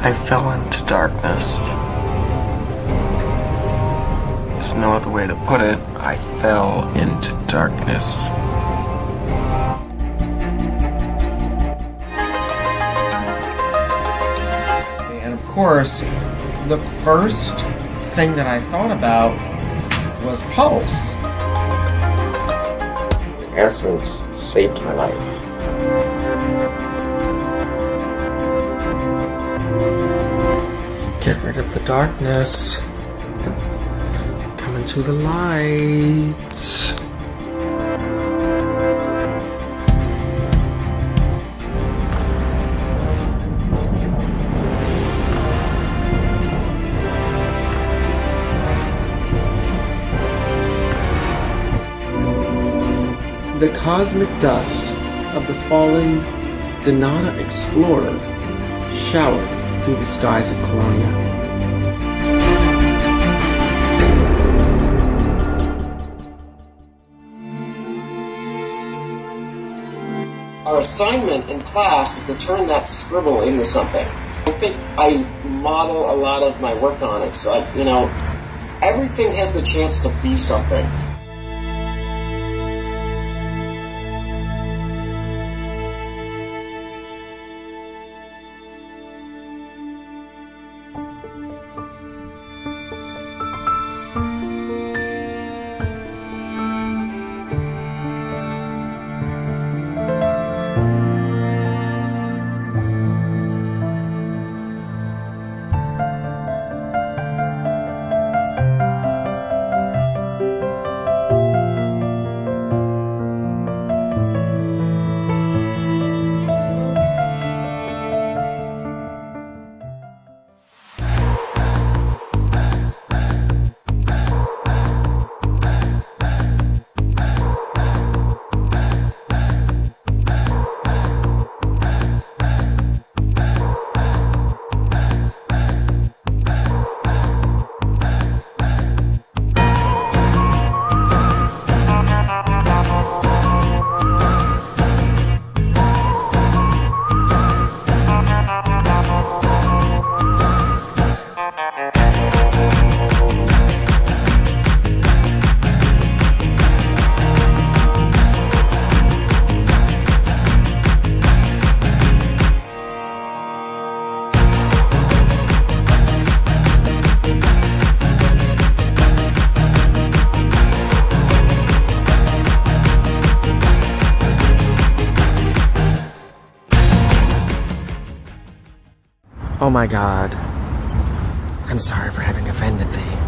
I fell into darkness. There's no other way to put it. I fell into darkness. And of course, the first thing that I thought about was Pulse. Essence saved my life. Get rid of the darkness. Come into the light. The cosmic dust of the fallen Donata explorer showered through the skies of Colonia. Our assignment in class was to turn that scribble into something. I think I model a lot of my work on it, so I, you know, everything has the chance to be something. Oh my god. I'm sorry for having offended thee.